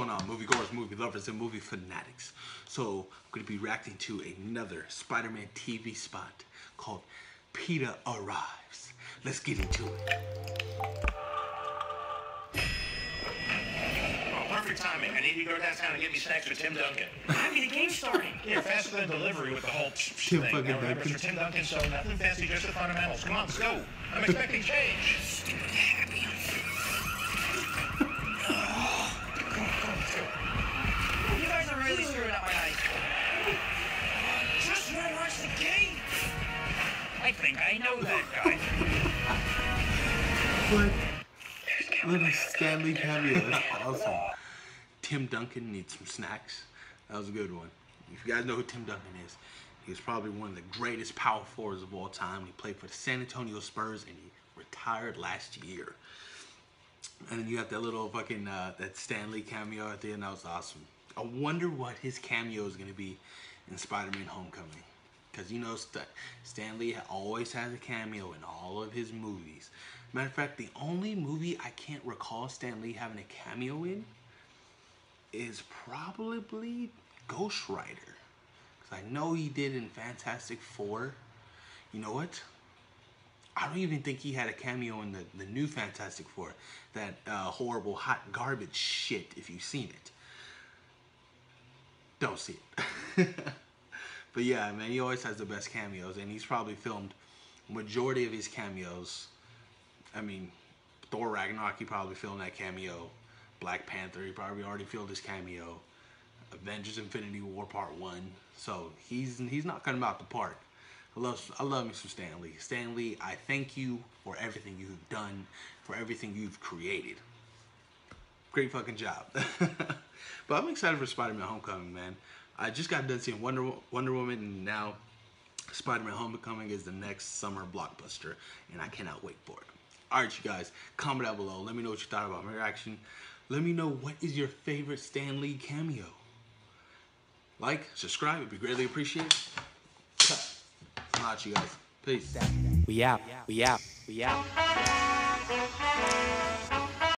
lovers and movie fanatics. So I'm going to be reacting to another Spider-Man TV spot called Peter Arrives. Let's get into it. Oh, perfect timing. I need you to go downtown and get me snacks with Tim Duncan. Happy the game's starting. Yeah, faster than delivery with the whole psh, Tim thing. fucking Now remember, Duncan. it's Tim Duncan, so nothing fancy, just the fundamentals. Come on, let's go. I'm expecting change. Stupid happy. I know that guy. What? Little Stan Lee cameo. That's awesome. Tim Duncan needs some snacks. That was a good one. If you guys know who Tim Duncan is, he was probably one of the greatest power forwards of all time. He played for the San Antonio Spurs and he retired last year. And then you got that little fucking uh, that Stan Lee cameo at the end. That was awesome. I wonder what his cameo is gonna be in Spider-Man: Homecoming, because you know St- Stan Lee always has a cameo in all of his movies. Matter of fact, the only movie I can't recall Stan Lee having a cameo in is probably Ghost Rider, because I know he did in Fantastic Four. You know what? I don't even think he had a cameo in the, the new Fantastic Four. That uh, horrible hot garbage shit, if you've seen it. Don't see it. but yeah, man, he always has the best cameos, and he's probably filmed majority of his cameos. I mean, Thor Ragnarok, he probably filmed that cameo. Black Panther, he probably already filmed his cameo. Avengers: Infinity War Part One. So he's he's not cutting out the park. I love I love me some Stan Lee. Stanley, I thank you for everything you've done, for everything you've created. Great fucking job. but I'm excited for Spider-Man: Homecoming, man. I just got done seeing Wonder Wonder Woman, and now Spider-Man: Homecoming is the next summer blockbuster, and I cannot wait for it. All right, you guys, comment down below. Let me know what you thought about my reaction. Let me know what is your favorite Stan Lee cameo. Like, subscribe, it'd be greatly appreciated. Cut. At you guys. Peace. We out. We out. We out.